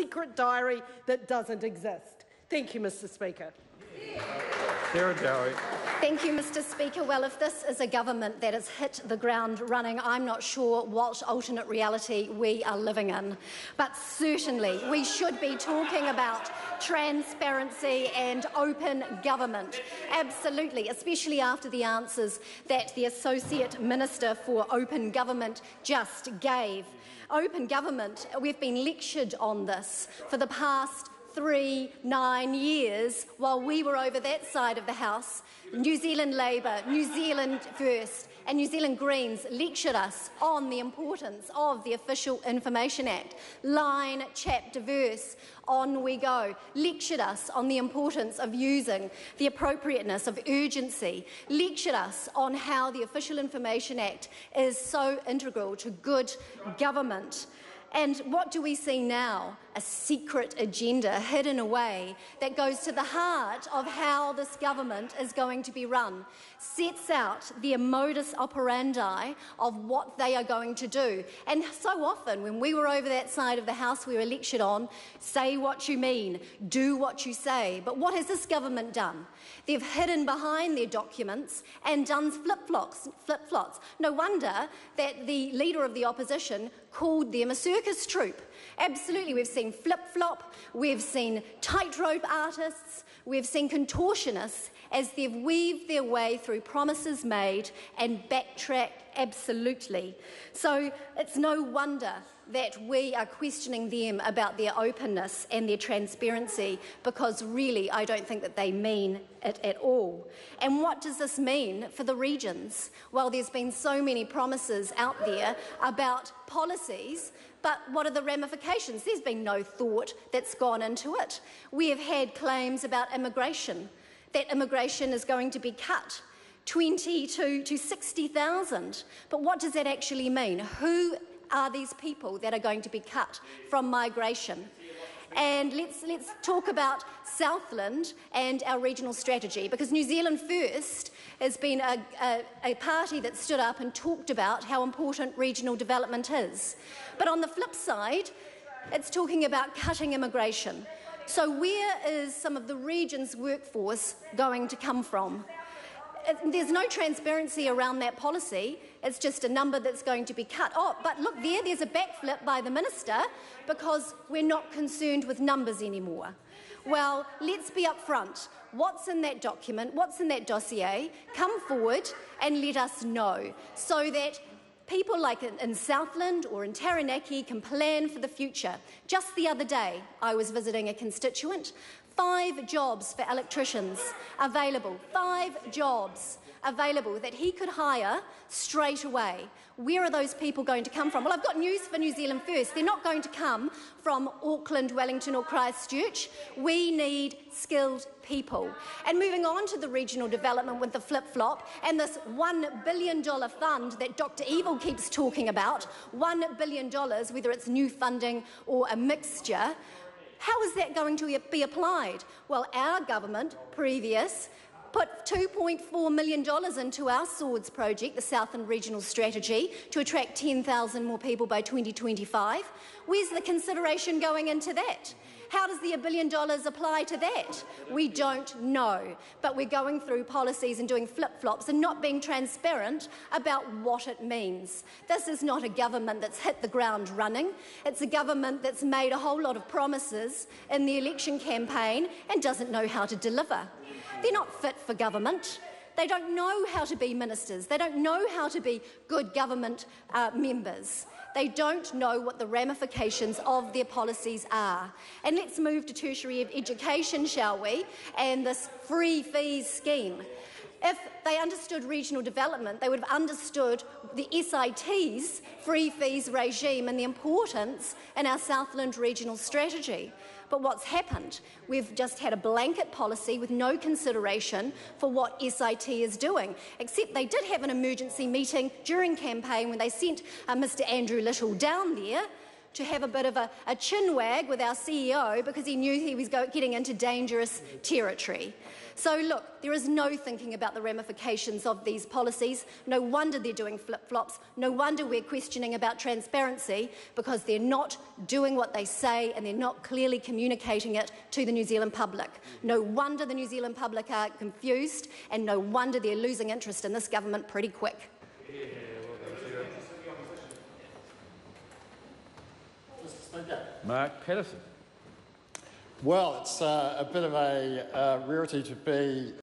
secret diary that doesn't exist. Thank you, Mr Speaker. Sarah Dowie. Thank you, Mr Speaker. Well, if this is a government that has hit the ground running, I'm not sure what alternate reality we are living in. But certainly, we should be talking about transparency and open government. Absolutely, especially after the answers that the Associate Minister for Open Government just gave. Open government, we've been lectured on this for the past three, nine years while we were over that side of the House. New Zealand Labour, New Zealand First, and New Zealand Greens lectured us on the importance of the Official Information Act. Line, chapter, verse, on we go. Lectured us on the importance of using the appropriateness of urgency. Lectured us on how the Official Information Act is so integral to good government. And what do we see now? A secret agenda hidden away that goes to the heart of how this government is going to be run, sets out the modus operandi of what they are going to do. And so often, when we were over that side of the house, we were lectured on say what you mean, do what you say. But what has this government done? They've hidden behind their documents and done flip flops. Flip flops. No wonder that the leader of the opposition called them a circus troupe. Absolutely, we've seen flip flop, we've seen tightrope artists, we've seen contortionists as they've weaved their way through promises made and backtrack absolutely. So it's no wonder that we are questioning them about their openness and their transparency because really I don't think that they mean it at all. And what does this mean for the regions? Well, there's been so many promises out there about policies. But what are the ramifications? There's been no thought that's gone into it. We have had claims about immigration, that immigration is going to be cut 20 to, to 60,000. But what does that actually mean? Who are these people that are going to be cut from migration? And let's, let's talk about Southland and our regional strategy, because New Zealand First has been a, a, a, party that stood up and talked about how important regional development is. But on the flip side, it's talking about cutting immigration. So, where is some of the region's workforce going to come from? Uh, there's no transparency around that policy. It's just a number that's going to be cut. Oh, but look there, there's a backflip by the minister because we're not concerned with numbers anymore. Well, let's be upfront. What's in that document? What's in that dossier? Come forward and let us know so that people like in Southland or in Taranaki can plan for the future. Just the other day, I was visiting a constituent five jobs for electricians available, five jobs available that he could hire straight away. Where are those people going to come from? Well, I've got news for New Zealand First. They're not going to come from Auckland, Wellington, or Christchurch. We need skilled people. And moving on to the regional development with the flip flop and this $1 billion fund that Dr. Evil keeps talking about $1 billion, whether it's new funding or a mixture. How is that going to be applied? Well, our government, previous, put $2.4 million into our SoRDS project, the Southland Regional Strategy, to attract 10,000 more people by 2025. Where's the consideration going into that? How does the billion dollars apply to that? We don't know. But we're going through policies and doing flip flops and not being transparent about what it means. This is not a government that's hit the ground running. It's a government that's made a whole lot of promises in the election campaign and doesn't know how to deliver. They're not fit for government. They don't know how to be ministers. They don't know how to be good government uh, members. They don't know what the ramifications of their policies are. And let's move to tertiary education, shall we, and this free fees scheme. If they understood regional development, they would have understood the SIT's free fees regime and the importance in our Southland regional strategy. But what's happened? We've just had a blanket policy with no consideration for what SIT is doing, except they did have an emergency meeting during campaign when they sent uh, Mr Andrew Little down there to have a bit of a, a chin wag with our CEO because he knew he was go- getting into dangerous territory. So, look, there is no thinking about the ramifications of these policies. No wonder they're doing flip flops. No wonder we're questioning about transparency because they're not doing what they say and they're not clearly communicating it to the New Zealand public. No wonder the New Zealand public are confused, and no wonder they're losing interest in this government pretty quick. Mark Patterson. Well, it's uh, a bit of a uh, rarity to be